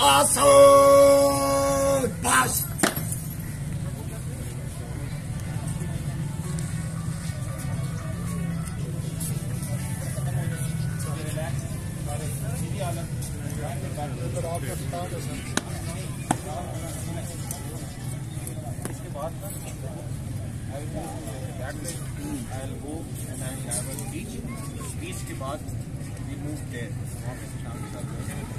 Assad! Bust! Thank you. That way I will go and I will have a speech speech के बाद we move there वहाँ पे